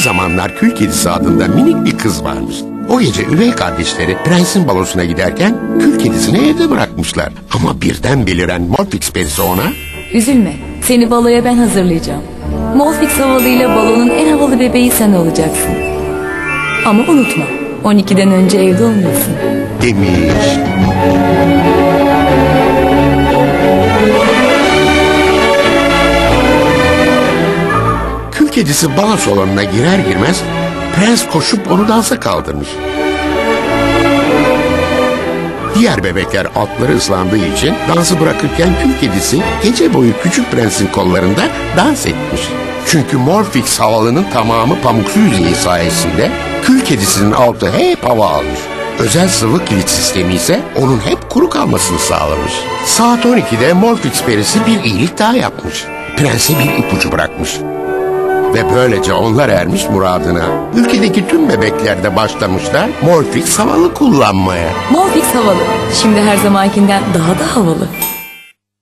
zamanlar Kül Kedisi adında minik bir kız varmış. O gece üvey kardeşleri prensin balosuna giderken Kül Kedisi'ni evde bırakmışlar. Ama birden beliren Morfix perisi ona Üzülme. Seni baloya ben hazırlayacağım. Molfix havalıyla balonun en havalı bebeği sen olacaksın. Ama unutma. 12'den önce evde olmuyorsun. demiş. Kedisi balo salonuna girer girmez prens koşup onu dansa kaldırmış. Diğer bebekler altları ıslandığı için dansı bırakırken kül kedisi gece boyu küçük prensin kollarında dans etmiş. Çünkü Morfix havalının tamamı pamuksu yüzeyi sayesinde kül kedisinin altı hep hava almış. Özel sıvı kilit sistemi ise onun hep kuru kalmasını sağlamış. Saat 12'de Morfix perisi bir iyilik daha yapmış. Prense bir ipucu bırakmış. Ve böylece onlar ermiş muradına. Ülkedeki tüm bebekler de başlamışlar Morfix havalı kullanmaya. Molfix havalı. Şimdi her zamankinden daha da havalı.